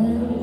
Amen.